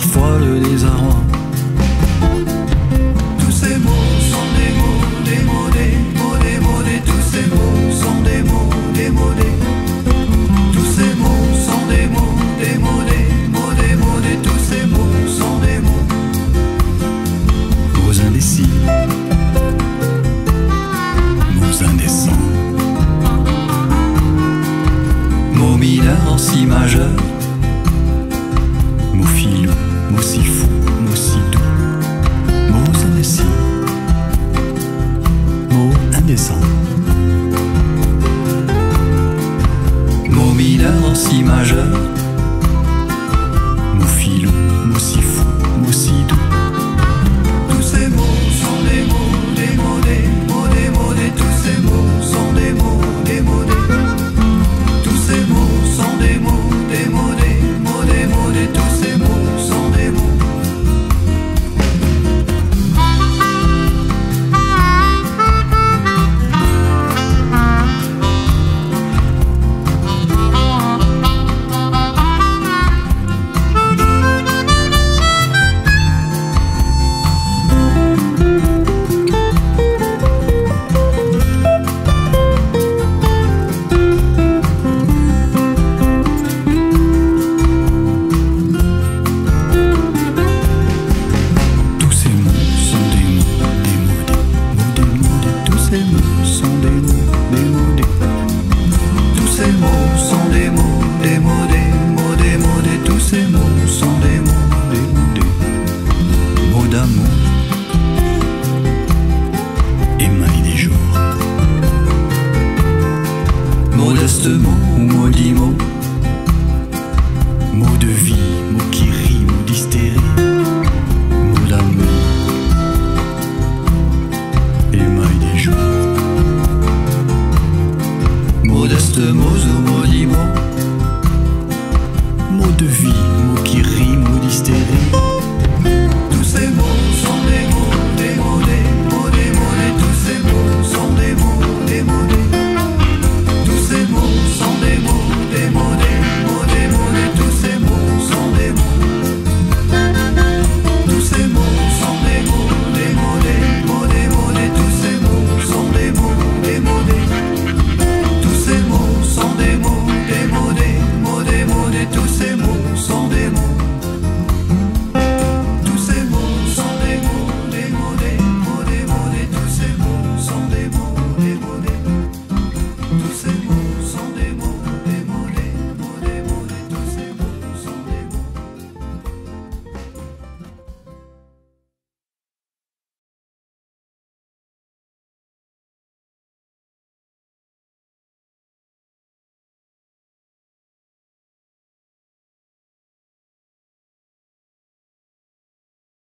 parfois le désarroi. Tous ces mots sont des mots démodés, mots démodés, tous ces mots sont des mots démodés. Tous ces mots sont des mots démodés, mots démodés, tous ces mots sont des mots. Mots indécis, mots indécents, mots mineurs en si majeurs indécents, Mots mineurs en si majeur. Modestes mots